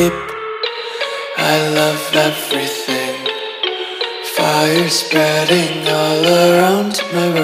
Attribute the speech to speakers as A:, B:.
A: weep. I love everything. Fire spreading all around my room.